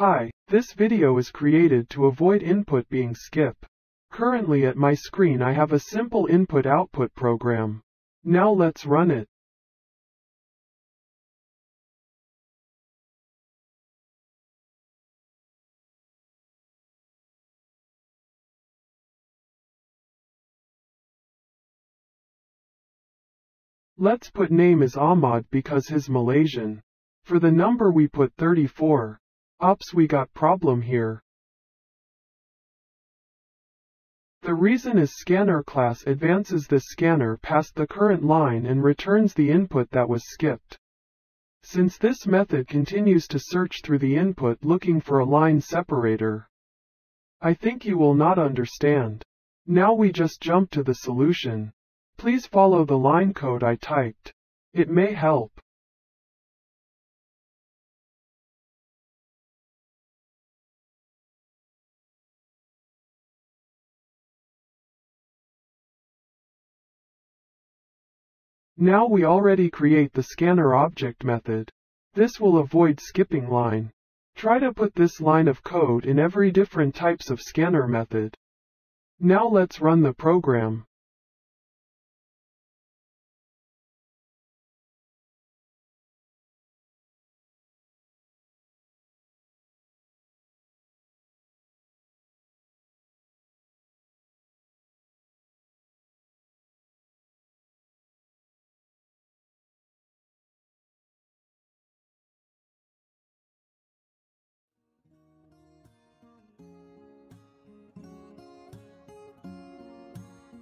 Hi, this video is created to avoid input being skip. Currently at my screen I have a simple input-output program. Now let's run it. Let's put name as Ahmad because he's Malaysian. For the number we put 34. Ups we got problem here. The reason is scanner class advances the scanner past the current line and returns the input that was skipped. Since this method continues to search through the input looking for a line separator, I think you will not understand. Now we just jump to the solution. Please follow the line code I typed. It may help. Now we already create the scanner object method. This will avoid skipping line. Try to put this line of code in every different types of scanner method. Now let's run the program.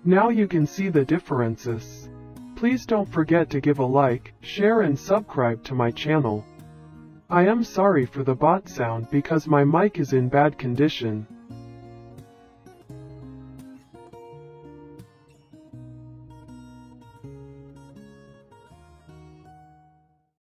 Now you can see the differences. Please don't forget to give a like, share and subscribe to my channel. I am sorry for the bot sound because my mic is in bad condition.